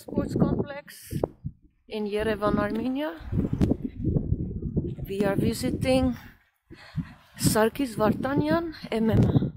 sports complex in Yerevan, Armenia. We are visiting Sarkis Vartanian MMA.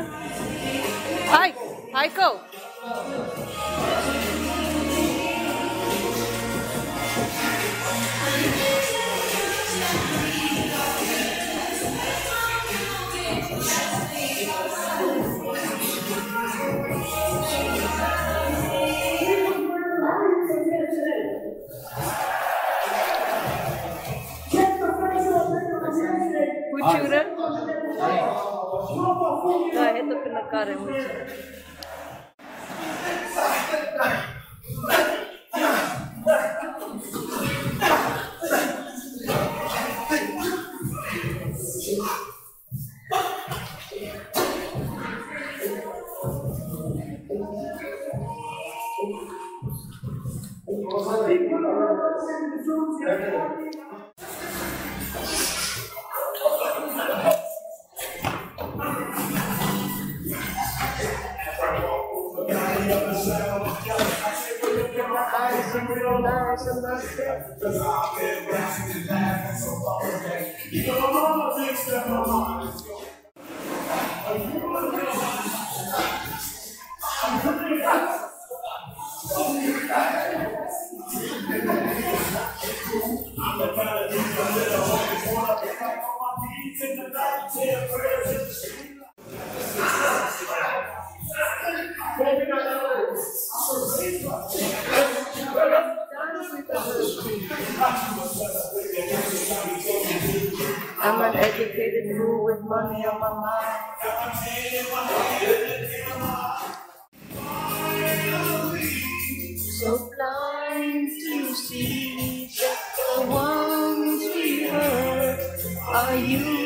Hi, Hi, Good children. Good. प्रकार है मुझे। are you?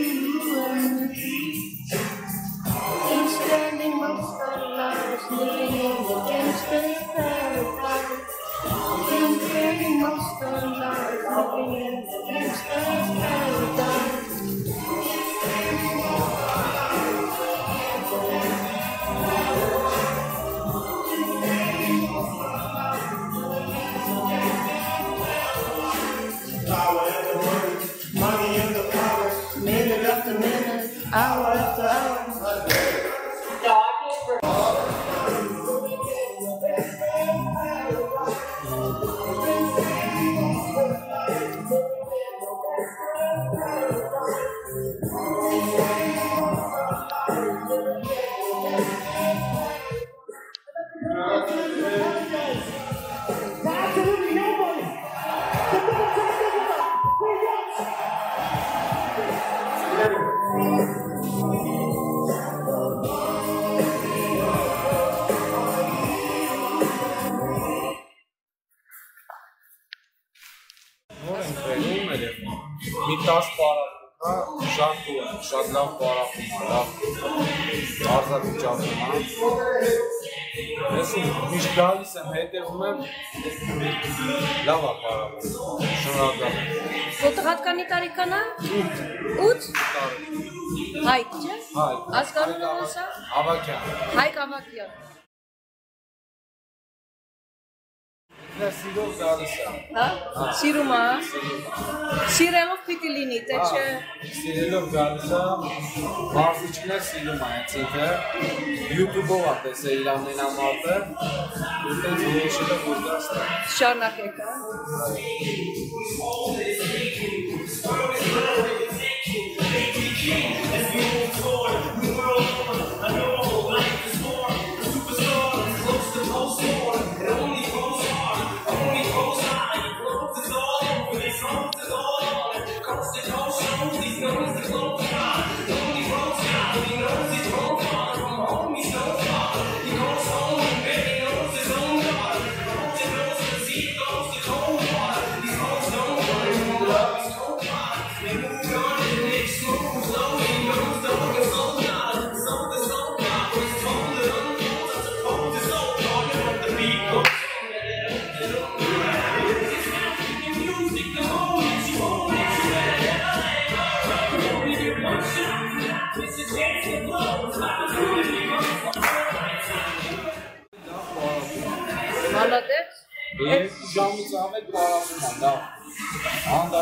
Սիրում է հենց ինքը։ YouTube-ով է տեսել իր ամենամարտը։ Ու տենց ուրիշը որ դաստա։ շարունակեք հա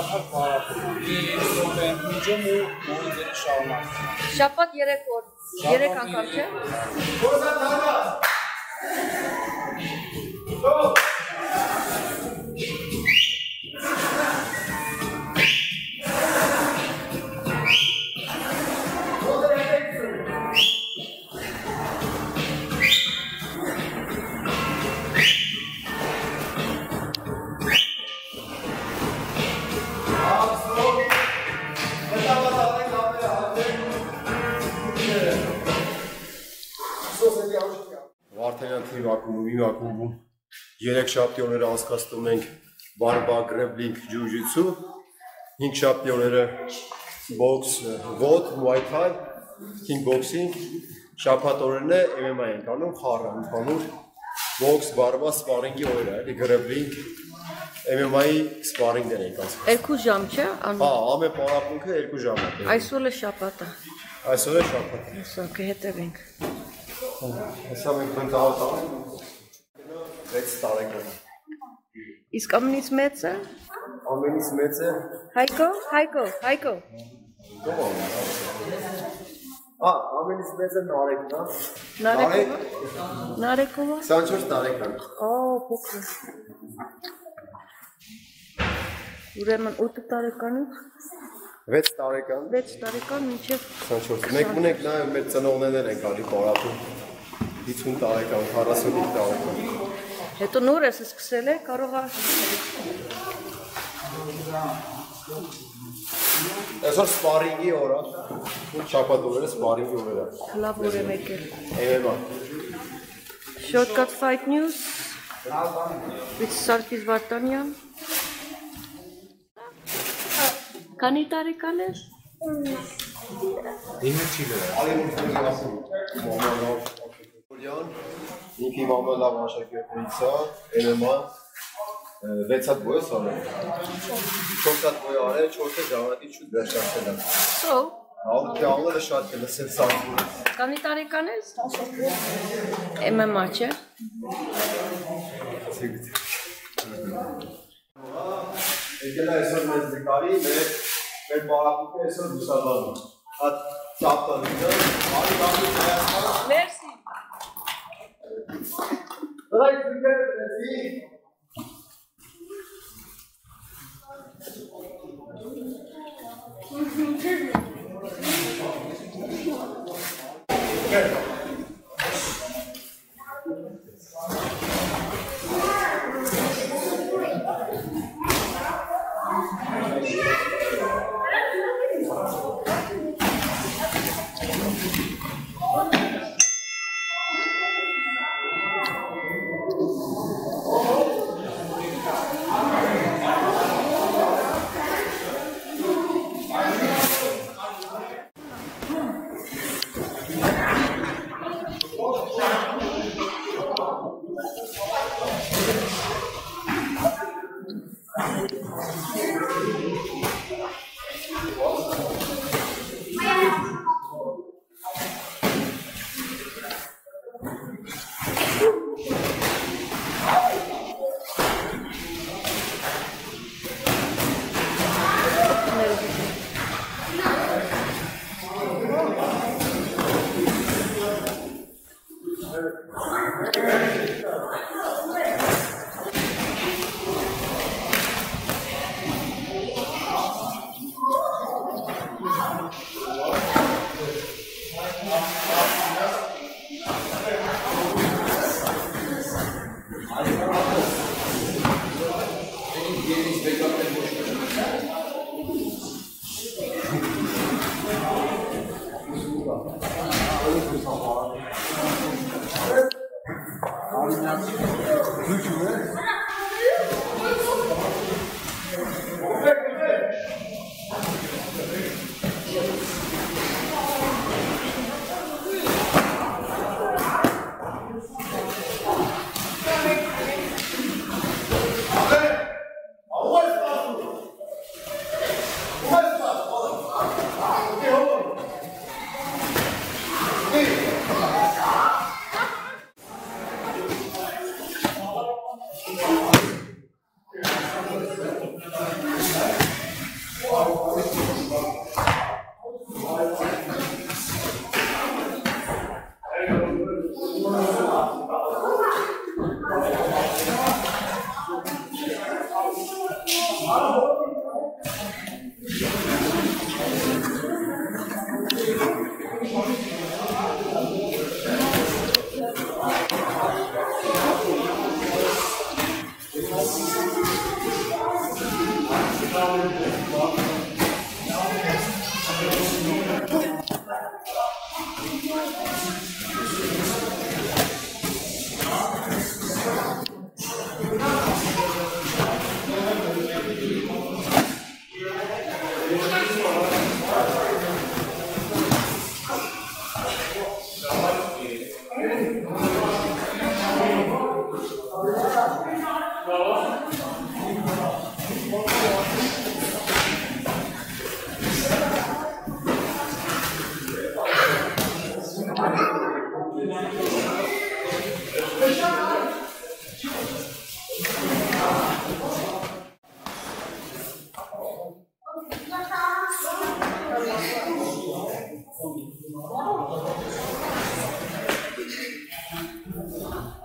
անդադար պարապում է։ միջում ու մոնիտորի շարունակում։ շաբաթ 3 օր 3 անգամ չէ Վարդանյան թիվ ակումբում, իմ ակումբում 3 շամպիոնները անցկացնում ենք բարբա, գրեբլինգ, ջուջիցու, 5 շամպիոնները բոքս, ոդ, muay thai, king boxing, շաբաթ օրերն է MMA ենք անում, խառը, ընդհանուր բոքս, բարբա, սպարինգի օրերը, էլի գրեբլինգ, MMA-ի սպարինգներ ենք անցկացնում։ 2 ժամ չէ անում Հա, ամեն պարապմունքը 2 ժամ է։ այսօր է շաբաթը Այսօր է շաբաթ։ հեսա կհետևենք Հեսա մենք բնտահալ տանենք 6 տարեկան։ իսկ ամենից մեծը? Ամենից մեծը Հայկո Հայկո Հայկո Ա, ամենից մեծը Նարեկն է։ Նարեկովը? Նարեկովը 24 տարեկան։ Օ, փոքր։ Ուրեմն 8 տարեկանից 6 տարեկան, 6 տարեկան մինչև 24։ Մենք ունենք նաև մեր ծնողներն են գալի պարապում։ 50 տարեկան, 45 տարեկան։ հետո նոր ես սկսել է կարող է Այսօր սպարինգի օր է։ Շաբաթ օրերը սպարինգի օրեր է։ լավ օր է եկել։ MMA։ Shortcut Fight News with Sarkis Vartanyan Քանի տարեկան ես։ Ինը չի լրը։ Մոմոնով Օրյան, ինքի մամա լավ աշակերտներից է, MMA 6 հատ բոյս արել։ 4 հատ բոյ արել, 4-ը ժամանակի շուտ վերջացել է։ So, Ալ դալները շատ է լսել սարքում։ քանի տարեկան ես։ MMA չէ։ Եկել է այսօր մեզ նկարի, մեր մեր բարակուկը այսօր լուսաբանում։ Հատ ծապտանիկը, արի life we get at the Thank you.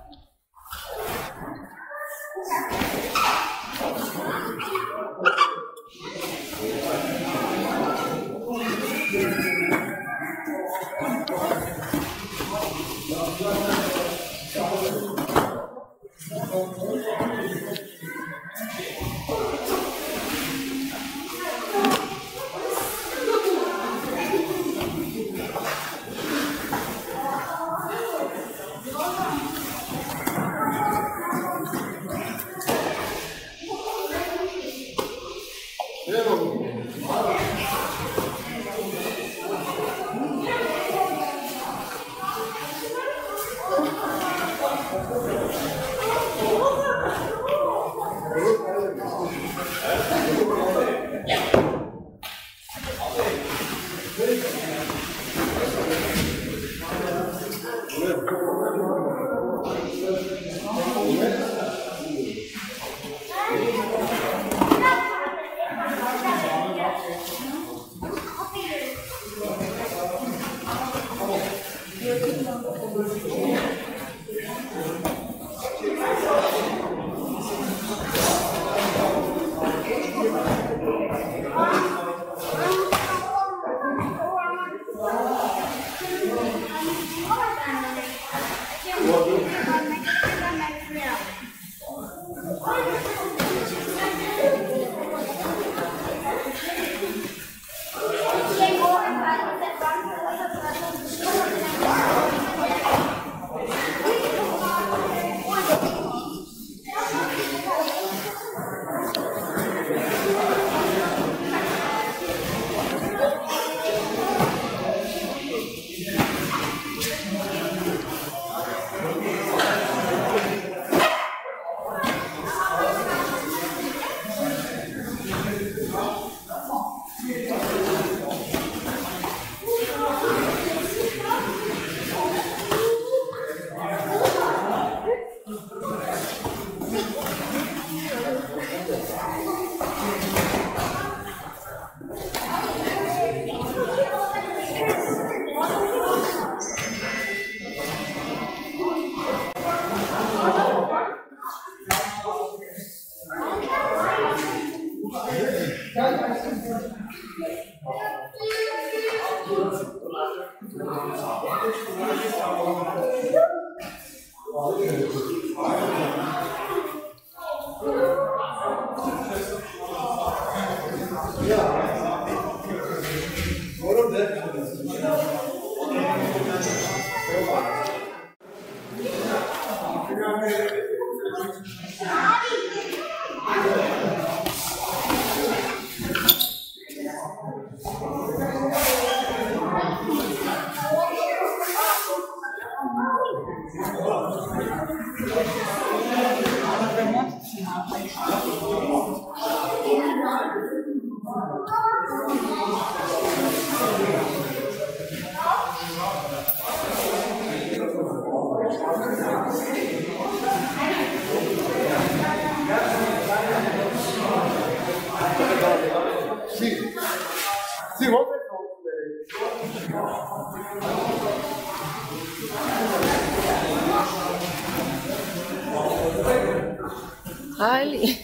die Hunde Halli.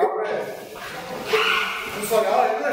legal, né?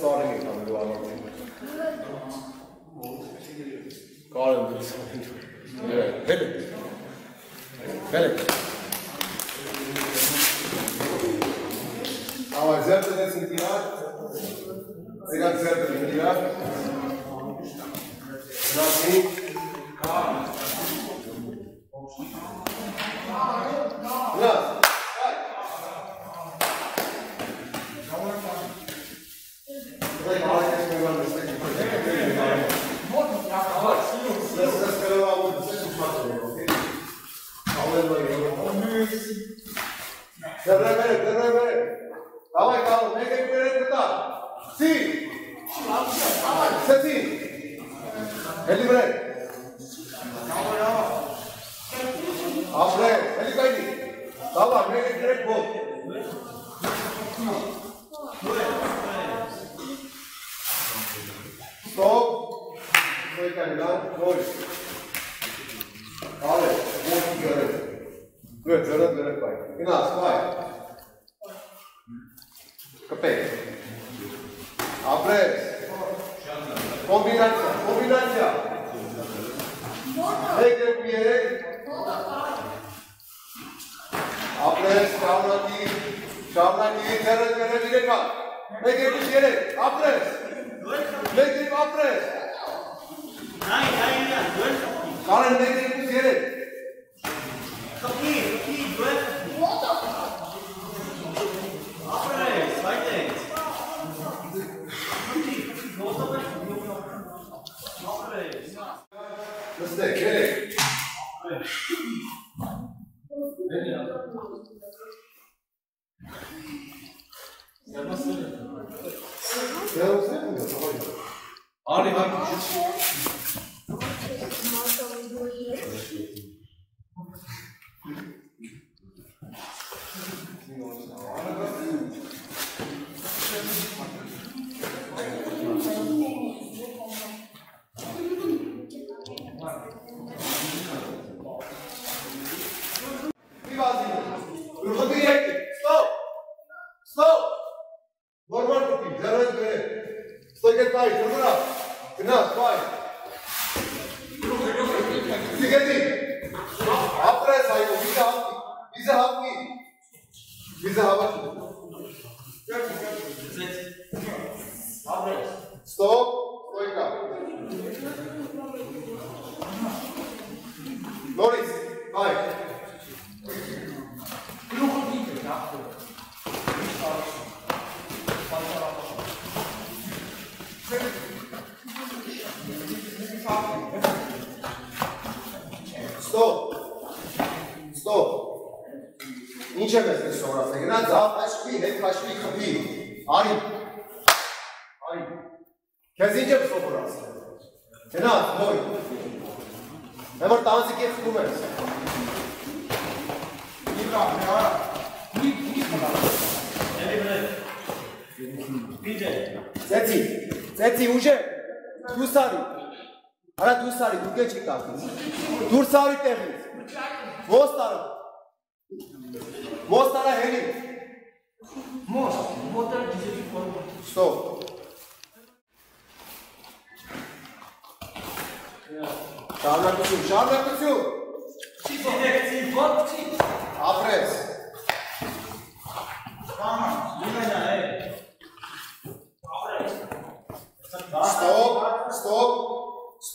thought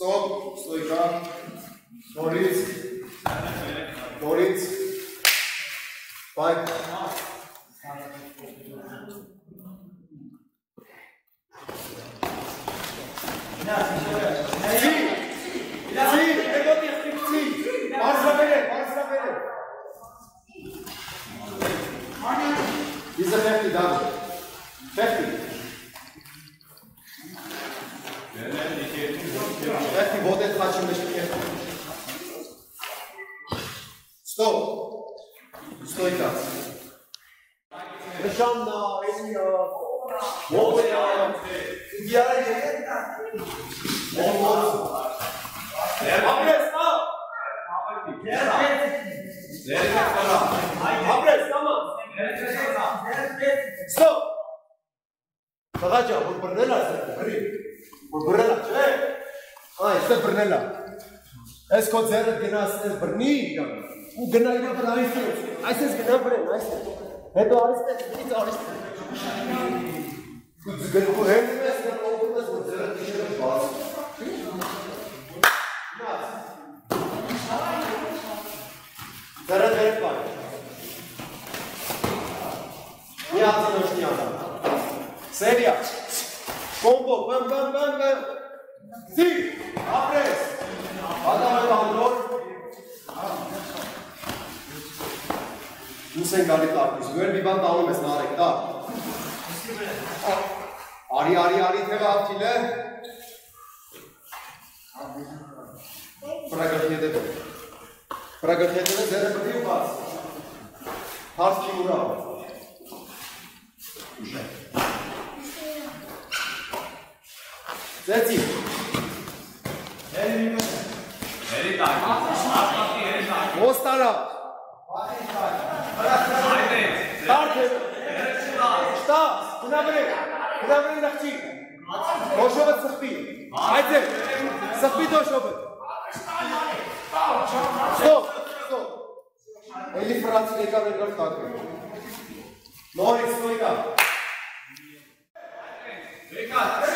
Stop, estou em cá. Moritz. Moritz. Vai. Dieser Heftig, David. Heftig. Jaki wodę trwać myślnie. Stop. Stójka. Wyszanna, Esmio. Łobuja. Wiara jedna. Łobuja. Abres, stop. Abres, tamam. Stop. Sadece, bu buradalar sen. Buradalar. Evet. Բռնել ես, չէ։ Այ, ստե բռնել է։ Այս քո ձեռը գնաս այս բռնի կամ ու գնա իր վրա այսպես։ Այսպես գնա բռն, այսպես։ Հետո արիստես, դից արիստես։ Ու ձգելու հետ ես կամ ողում ես որ ձեռը դիշերը բաց։ Գնաս։ Ձեռը դեր պայ։ Մի ածնոշնի ադամ։ Սերիա։ Կոմբո, բամ, բամ, բամ, բամ։ Զի, ապրես։ Ադամը բանդոր։ Դուս են գալի տարկիս, դու էլ մի բան տանում ես նարեք, դա։ Արի, արի, արի, թեղա հապտիլ է։ Պրագախետը։ Պրագախետը ձերը բդի ու բաց։ Հարց չի ուրա։ Ձեցի։ Ոստարա։ Տարդ է։ Շտա, գնաբրե։ Գնաբրե նախչի։ Դոշովը սխպի։ Այդե։ Սխպի դոշովը։ Ստոպ, ստոպ։ Էլի ֆրանսի եկավ երկրորդ տակը։ Նորից ստոյկա։ Եկա։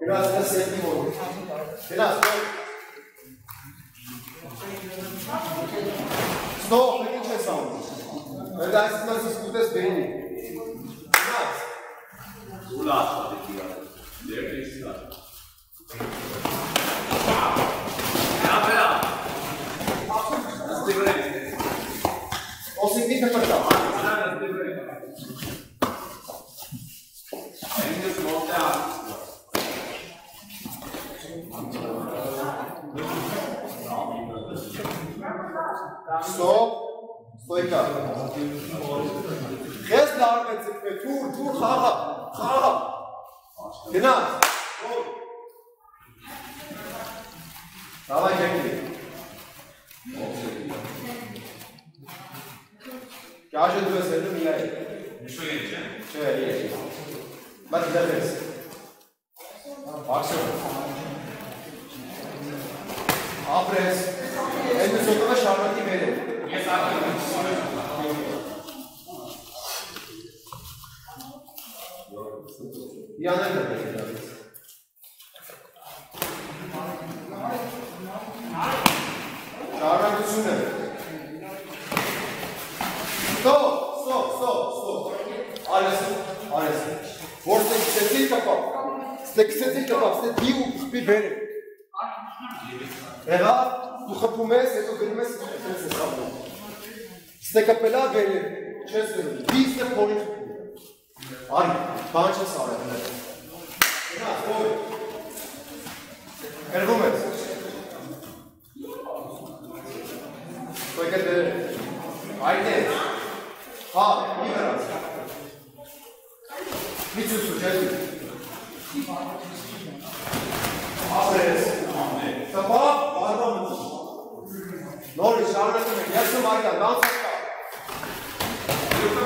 1907 होगी है ना Estou aqui em Na Verdade, se nós escutas bem. Mas. O laço aqui, ó. Deve estar.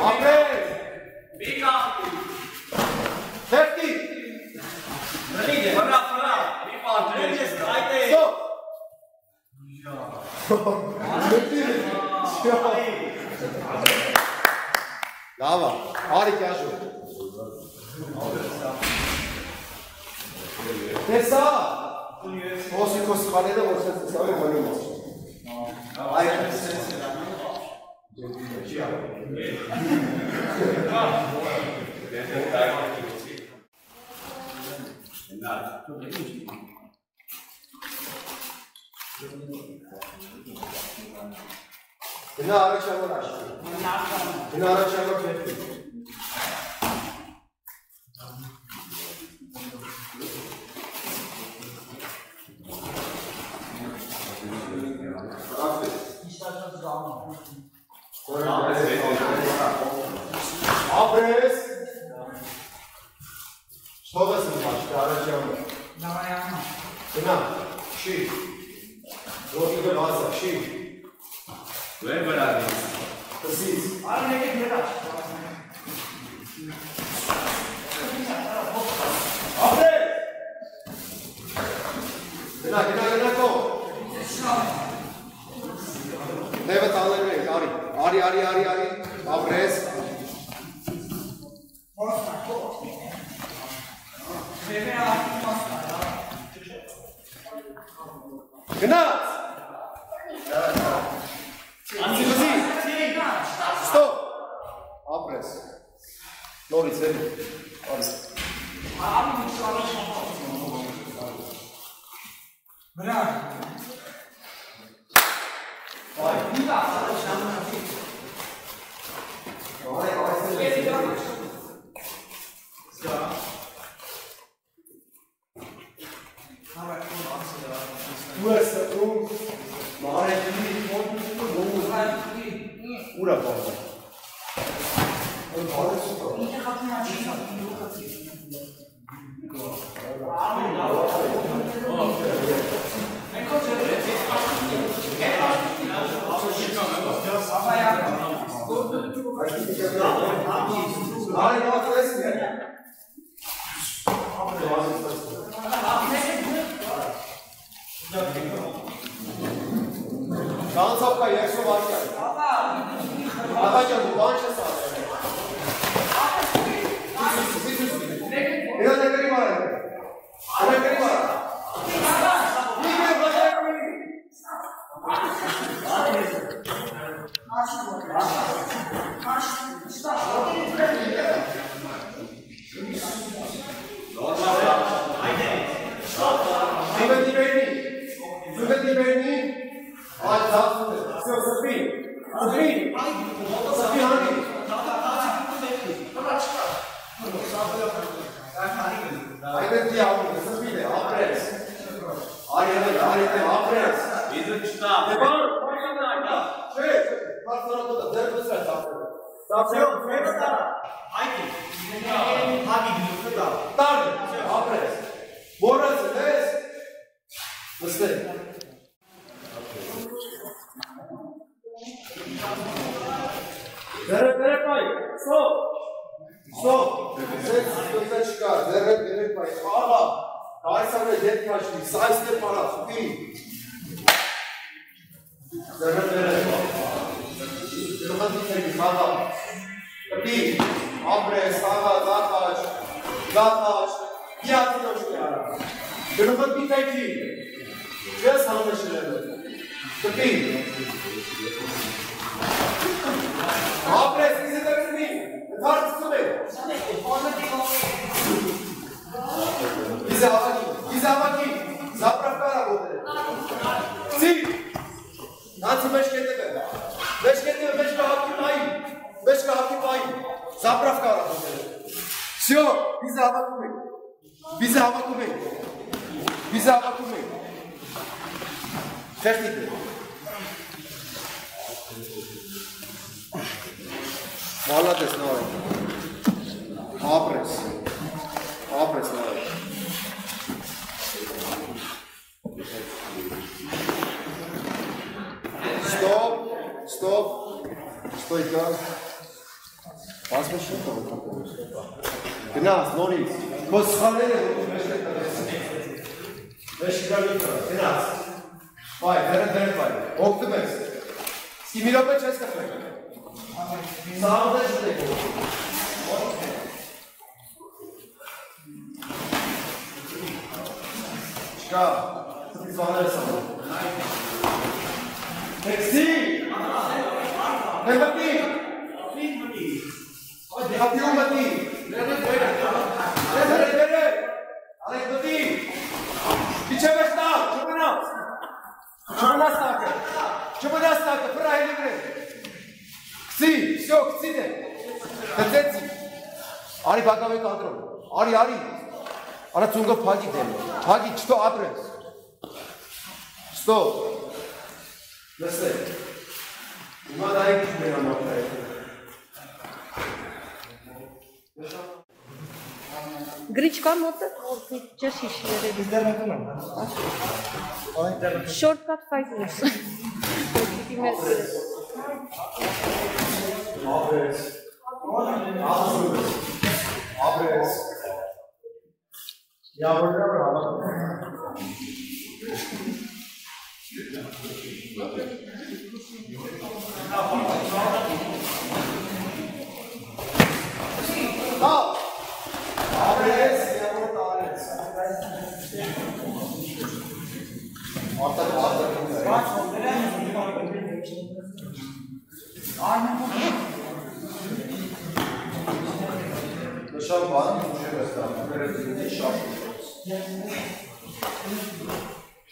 Aferin. Bir kahve. Hefti. Nereye? Fıra fıra. Bir kahve. Nereye? Haydi. Stop. Bravo. Harika şu. Tessa. O sikos kalede borsa Bravo! Կայսան է դետ կաշվի, սայստ է պարա, խուպի, դերը դերը, դրմատիկ եկի, աղա, կպի, ամբրես, աղա, զատաչ, զատաչ, հիացի նոշկի արա, դրմատիկ եկի, չես համեշրել, կպի, Ապրես, ինձ է դրնի, դարձում է։ Իզ ավակի, Pisava aqui. Dá pra ficar na boca dele. Sim. Dá se mexe que tem que ver. Mexe que tem que vai. Mexe que aqui vai. Dá pra ficar na boca dele. Senhor, pisava comigo. Pisava comigo. Pisava comigo. Fecha de Fala desse nome. Abre-se. Abre-se, ստոպ։ Ստոյկա։ Բացմը չի կարող։ Գնաս նորից։ Քո սխալները որ մեզ կա։ Գնաս։ Բայ, դերը դերը բայ։ Օգտվում ես։ Իսկ մի րոպե չես կփել։ Sağda Sexy. Nepati. Hatiung Bati. Dere dere dere. Alek Bati. पीछे बैठना छुपना छुपना स्टार्ट छुपना स्टार्ट पूरा है लेकर सी все к сиде тэцэци ари багаве кадро ари ари არა წუნგო ფაგი დემო ფაგი ჩტო აპრეს ჩტო Nasıl? Buna dair bir anlatmayı. Grinch कम होता है और पिक्चर शीशे रे इधर रखो ना और इधर रखो शॉर्टकट 5 मिनट्स क्योंकि मैं ऑपरेट्स ऑपरेट्स ऑपरेट्स या बोल रहा हूं Հա։ Ապրես, յավոր տարես։ Արտակ արտակ։ Նշան բան ուժեր է ստանում, վերևից շատ։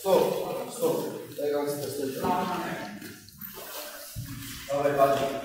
Stop, stop. Daj ga mi se da slučaj. Ovaj.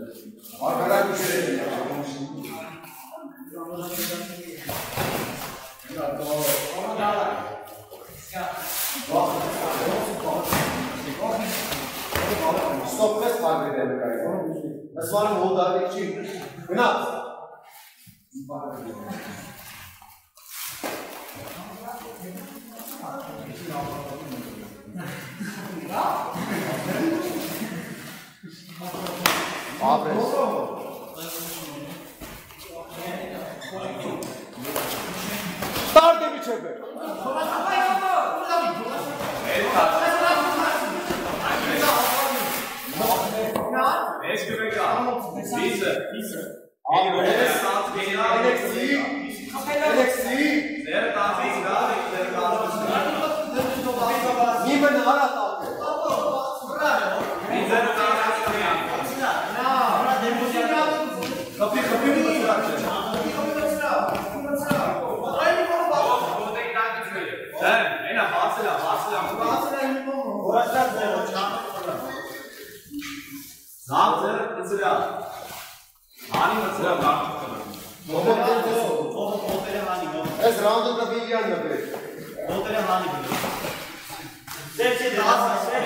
La cucina. Esatto, ora dalla. Stop ve fark edelim galiba. Nasıl var mı? O da bir şey. Günah. Aber. Niemand hat Հանի մծրա բարձր։ Մոտերը մոտերը հանի մոտ։ Այս ռաունդը դա վիդեոն է բեր։ Մոտերը հանի մոտ։ Դեր չի դասը։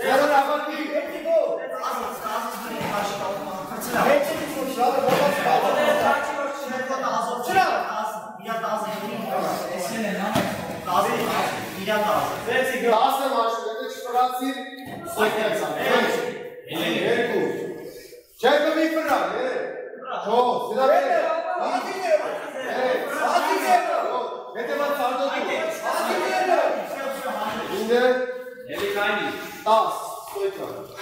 Դեր հավատի։ Դեր գո։ Դասը դասը հաշտալում ախցրա։ Մեջ է փոքր շավը մոտած բանը։ Դեր չարչի որ չնետը դասով չրա։ Դասը, իրա դասը դու։ Էսեն է նա։ Դասը իրա դասը։ Դեր չի գո։ Դասը մաշը, դա չփրացի։ Սակայն ցավ։ Էլ երկու։ Shall we put up? No, sit up. Get them out of the In the Task.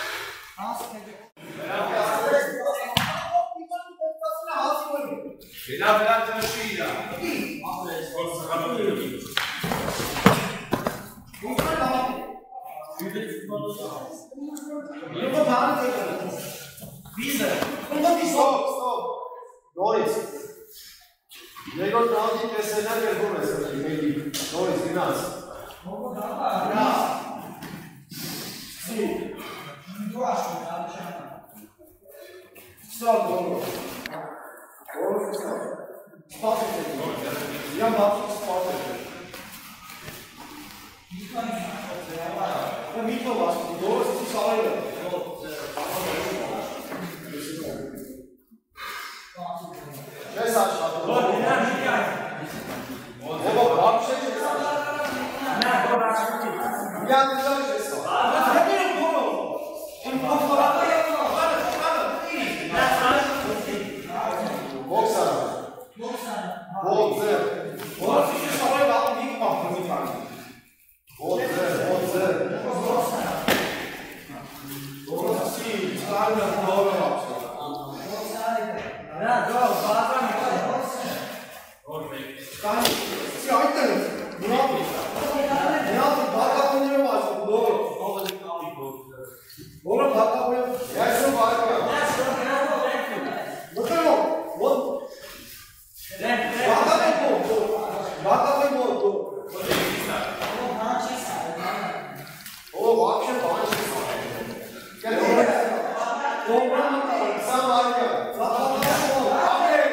Samanya. Samanya. Samanya. Samanya. Samanya.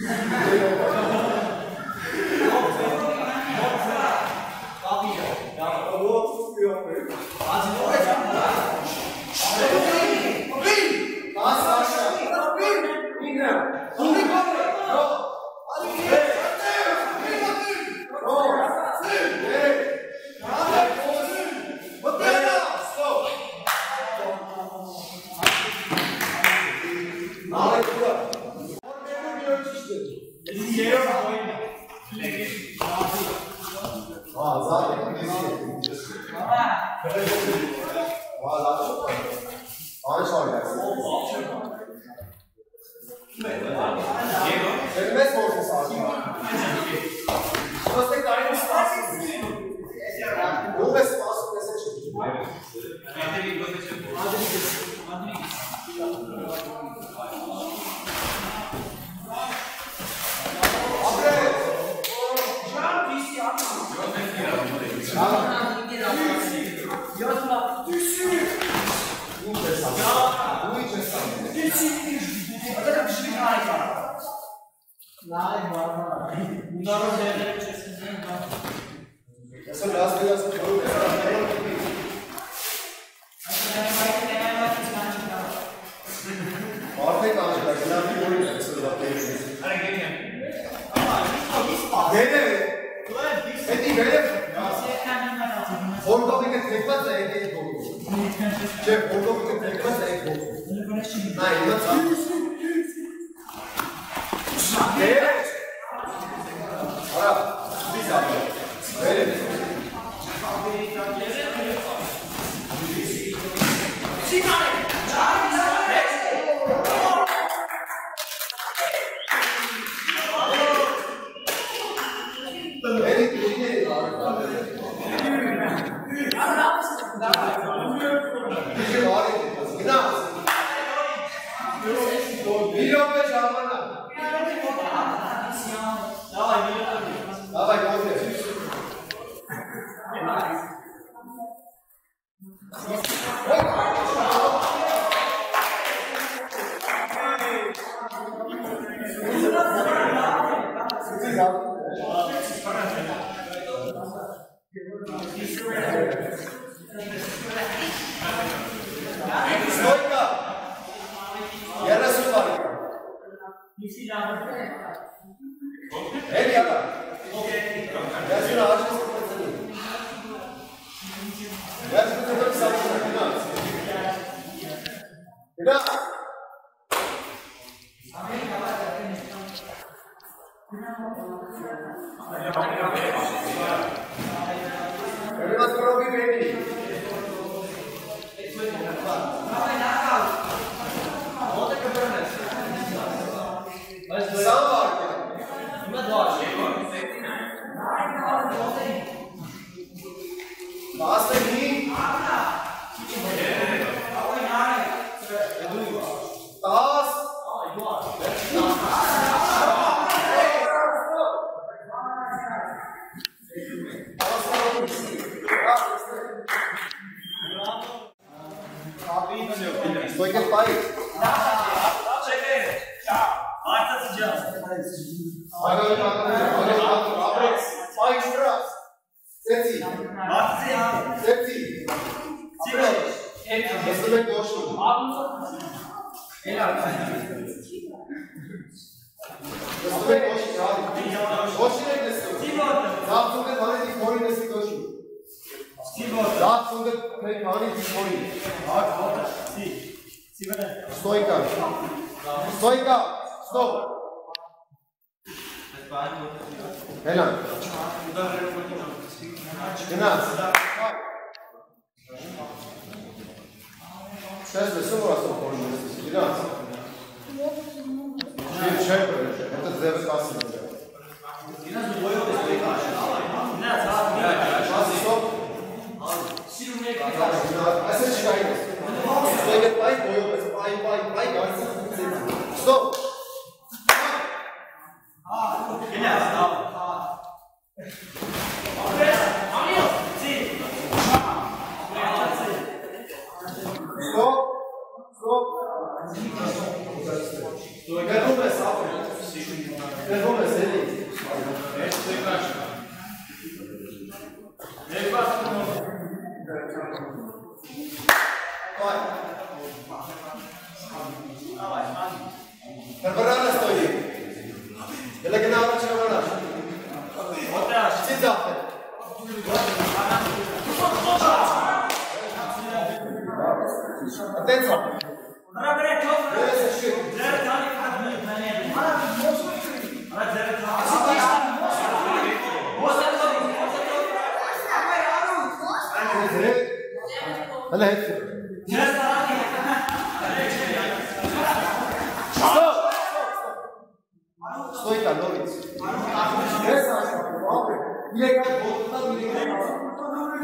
Samanya. Foi que faz. Cheguei. Tchau. Mata esse diabo. Olha o diabo. Olha o diabo. Olha o diabo. Seti. Mata esse diabo. Seti. Sigo. Esse é gosto. Ele é Dostube koši radi. Koši ne gde se uči. Zap sunde mani ti mori ne si koši. Zap sunde mani ti mori. Zap sunde mani ti mori. Stój tam. Stój tam. Stop. Elan. Elan. Сейчас вы снова раз поможете. Elan. Чем чем Это девять пасов. Стоп. А сейчас читаем. Swojego pajku, bez paj, paj, pajka. Stop! Stop! Stop! Stop! Stop! Ստոյկա նորից։ Ես ասում եմ, ապրեք։ Իրեք այդ բոլորտա իրեք այդ։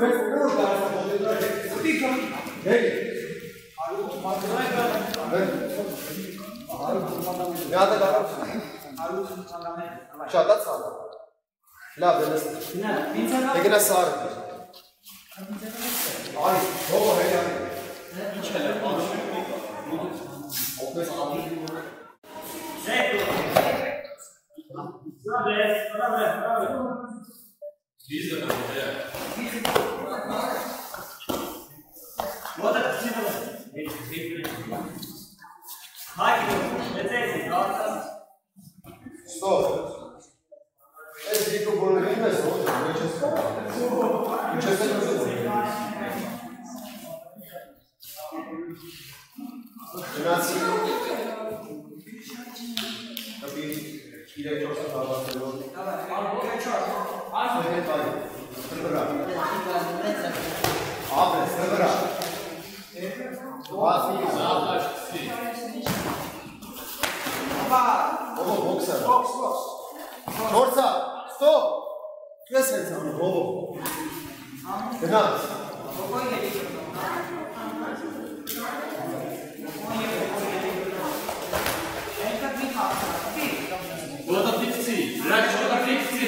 Ես որ դարձա բոլորտա։ Ստի կամ։ Հեյ։ Արուտ մատրայկա։ Արուտ մատրայկա։ Դա դա լավ։ Արուտ մատրայկա։ Շատ ցավ։ Լավ, դες։ Նա, ինձ նա։ Եկրա սար։ 아니, 저거 해야 돼. 이차례 어깨에서 아프시고. 네. 그래, 그래, 그래. 리즈가 뭔데? 뭐다 지금 하이, 내 세이브 나왔다. 스톱. zic că vor vine să uite, voi ce scapă. Ce se vede? Grazie. Capito? Direi ciò che sta facendo. Allora, ciò. Altro che fai. Sembra. Apre, sembra. Quasi, esatto, sì. Va. Oh, boxer. Box, box. Forza. とクエスチョンさんの方を。でな。Bylo to fikcí. Radši to tak fikcí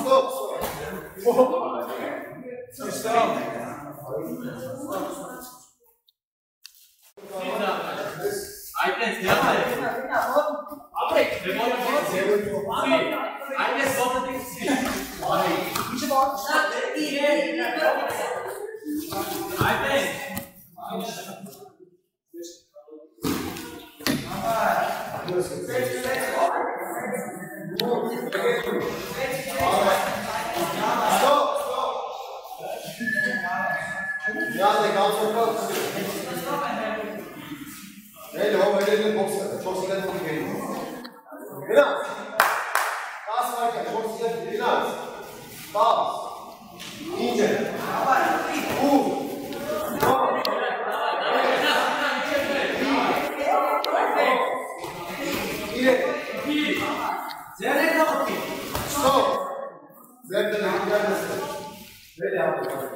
Stop. Co jste tam? Stop. Legal, Aí Belli o böyle bir boks çok sıcak bir geliyor. Biraz. Kas varken çok sıcak biraz. Bas. İnce. U. İleri. Zerre kapı. Stop. Zerre kapı. Böyle yapalım.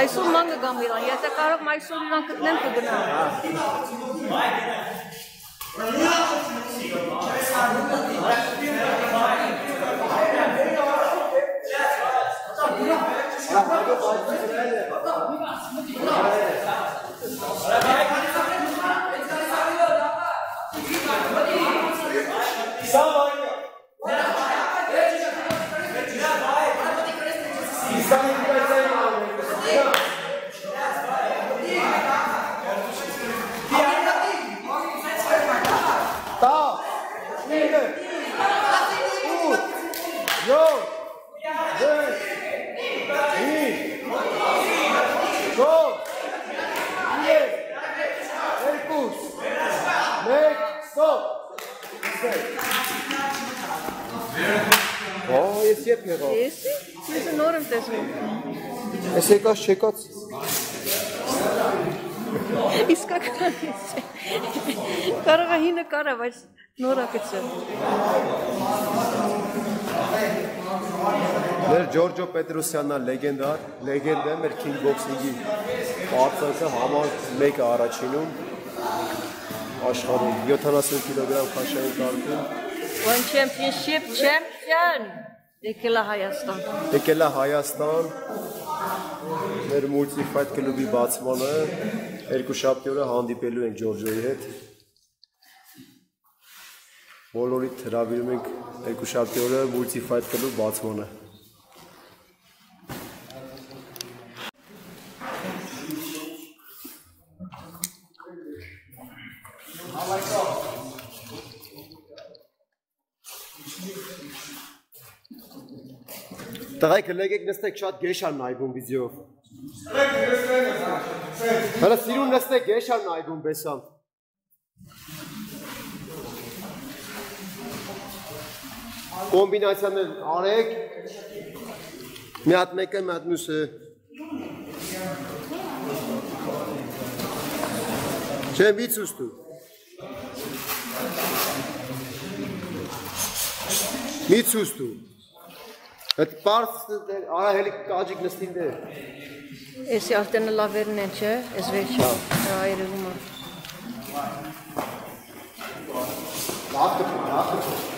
Այսօր ման կգամ իրան, եթե կարող եմ այսօր իրան գտնեմ կգնամ։ 你把什 bạn. Եկած չեկած։ Իսկական է։ Կարող է հինը կարա, բայց նորա կցը։ Մեր Ջորջո Պետրոսյանն է լեգենդար, լեգենդ է մեր kickboxing-ի պարտակը համար մեկը առաջինում։ աշխարհում 70 կիլոգրամ քաշային կարգում One championship champion. Եկել է Հայաստան։ եկել է Հայաստան մեր ֆայթ կլուբի բացմանը երկու շաբթի օրը հանդիպելու ենք Ջորջոյի հետ բոլորիդ հրավիրում ենք երկու շաբթի օրը ֆայթ կլուբ բացմանը Տղայք լեգեք նստեք շատ գեշ են նայվում վիդեով։ Հələ սիրուն նստեք գեշ են նայվում բեսան։ Կոմբինացիաներ արեք։ Մի հատ մեկը, մի հատ մյուսը։ Չէ, մի ցույց տու։ Մի ցույց տու։ Այդ պարս արա հելի կաջիկ նստին դե։ Էսի արդեն լավերն են, չէ՞, էս վերջը։ Հա, երևում է։ Լավ կփի, լավ կփի։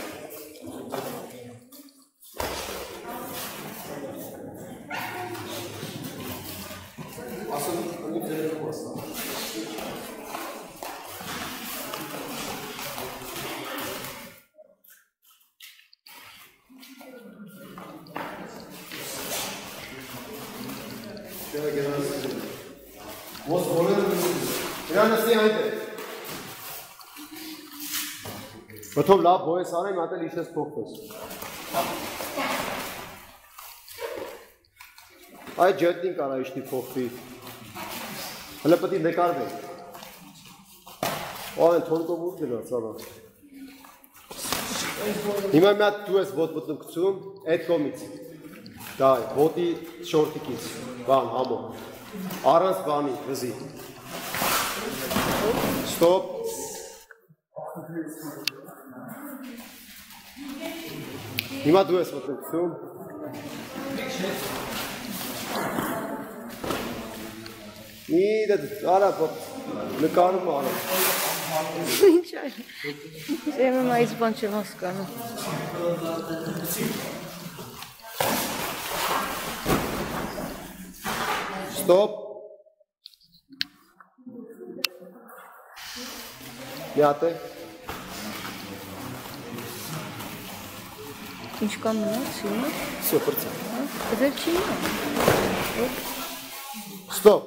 Իրան նստի այնտեղ։ Բթով լավ բոյես արեմ, հատել իշես փոխվես։ Այդ ջետնին կարա իշտի փոխվի։ Հələ պետք է նկարվի։ Ո՞ն թոնկով ուր գնաց ալա։ Հիմա մի հատ դու ես ոտ մտնում գցում, այդ կողմից։ Դա ոտի շորտիկից, բան համո։ Առանց բանի, վզի։ Ստոպ։ Հիմա դու ես մտնում գցում։ Իդը արա նկարում արա։ Ինչ է։ Ձեզ այս բան չեմ հասկանում։ Ստոպ։ Մի հատ է։ Ինչ կա մնաց հիմա։ Всё, բրցա։ Հա, վերջինն է։ Ստոպ։